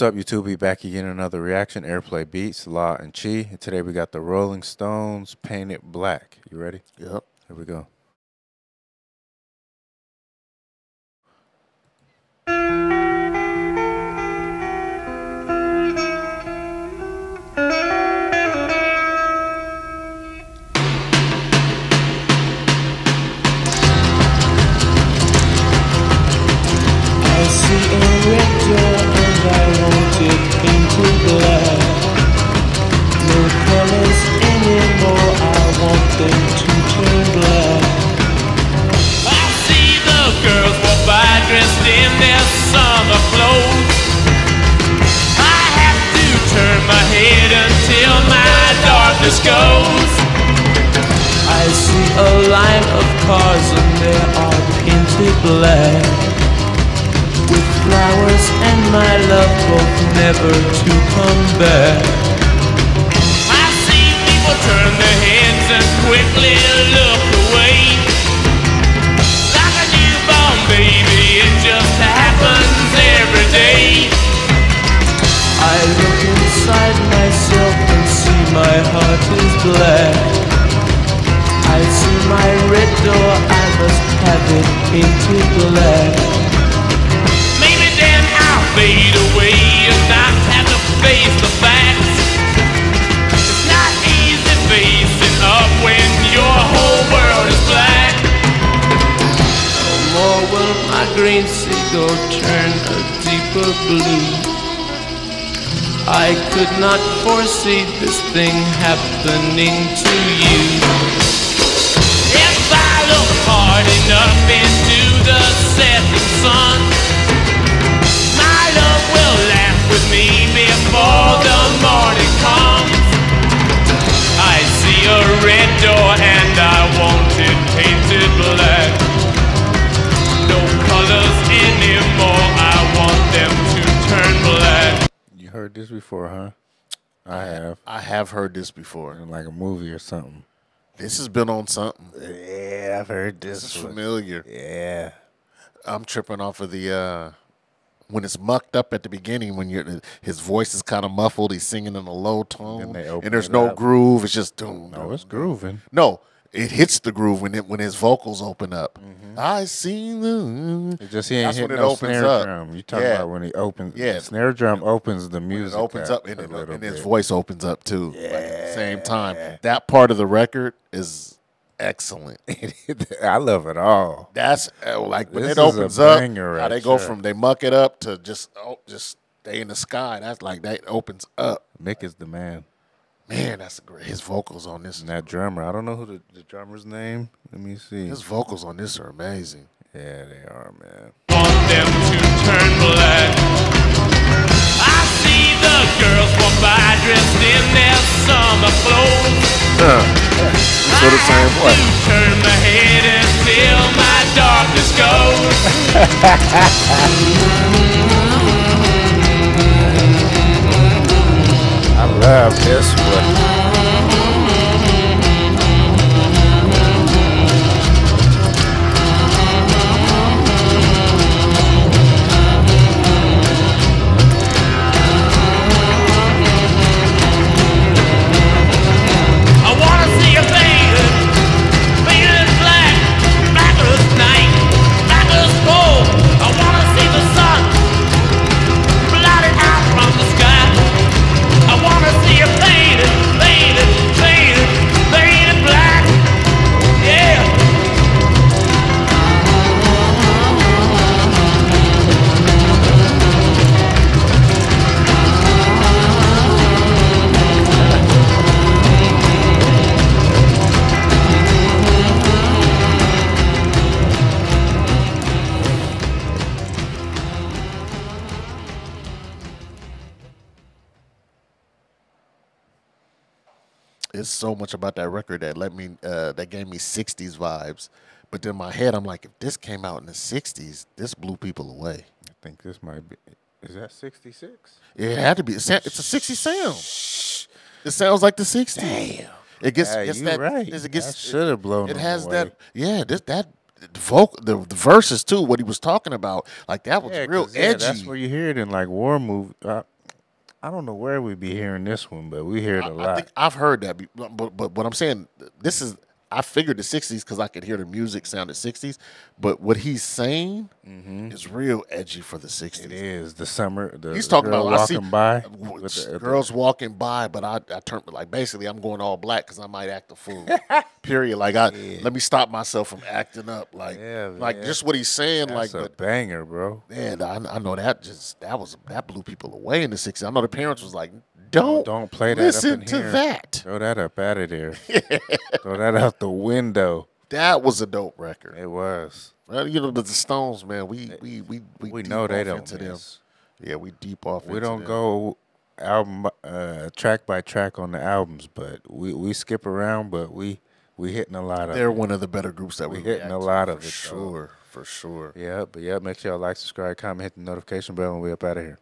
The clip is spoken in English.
What's up, YouTube? Be back again another reaction. Airplay Beats, Law and Chi. And today we got the Rolling Stones Paint It Black. You ready? Yep. Here we go. I see a red door and I want black. No colors anymore, I want them to turn black. I see the girls walk by dressed in their summer clothes. I have to turn my head until my darkness goes. I see a line of cars and they are painted black. Flowers and my love both never to come back. I see people turn their heads and quickly look away. Like a newborn baby, it just happens every day. I look inside myself and see my heart is black. I see my red door, I must have it painted black. Green seagull turn a deeper blue. I could not foresee this thing happening to you. If I look hard enough into the setting sun, heard this before, huh? I have. I have heard this before. In like a movie or something. This has been on something. Yeah, I've heard This is this. one. familiar. Yeah. I'm tripping off of the uh when it's mucked up at the beginning when you're his voice is kind of muffled. He's singing in a low tone, open and there's no up. groove. It's just doom. No, it's grooving. No, it hits the groove when it when his vocals open up. I see the. It just he ain't That's hitting when it no snare up. drum. You talking Yeah. about when he opens? Yeah. the snare drum opens the music. it opens up and, a it, and his voice opens up too, like at the same time. That part of the record is excellent. I love it all. That's uh, like when This it opens up. banger how they go there. from they muck it up to just oh, just stay in the sky. That's like that opens up. Mick is the man. Man, that's a great. His vocals on this. And that drummer, I don't know who the, the drummer's name. Let me see. His vocals on this are amazing. Yeah, they are, man. want them to turn black. I see the girls walk by dressed in their summer clothes. Huh? So the same I way. turn my head until my darkness goes. Love this one. It's so much about that record that let me uh, that gave me '60s vibes. But then in my head, I'm like, if this came out in the '60s, this blew people away. I think this might be. Is that 66? It had to be. It's a 60 sound. It sounds like the 60s. Damn. It gets, Yeah, gets that. right. It gets. That shoulda blown It has away. that. Yeah. This that the vocal, the, the verses too, what he was talking about, like that was Yeah, real 'cause, yeah, edgy. that's where you hear it in like war movie. Uh, I don't know where we'd be hearing this one, but we hear it a I, lot. I think I've heard that, be- but but what I'm saying, this is I figured the '60s because I could hear the music sounded '60s, but what he's saying is real edgy for the '60s. Mm-hmm. it is the summer. The He's talking about I see walking by. the- the- girls walking by, but I I turn like basically I'm going all black because I might act a fool. Period. Like I let me stop myself from acting up. Like Yeah, like man. just what he's saying. That's like a but banger, bro. man, I, I know that just that was that blew people away in the '60s. I know the parents was like, don't Don't play that listen up in to here. that. Throw that up out of there. Throw that out the window. That was a dope record. It was. Well, you know, but the Stones, man, we we we we, We deep know they off don't into them. Yeah, we deep off. We into don't them. go album uh, track by track on the albums, but we, we skip around, but we we hitting a lot of They're it. one of the better groups that we, We hitting a lot for of it, though. sure, for sure. Yeah, but yeah, make sure y'all like, subscribe, comment, hit the notification bell, and we up out of here.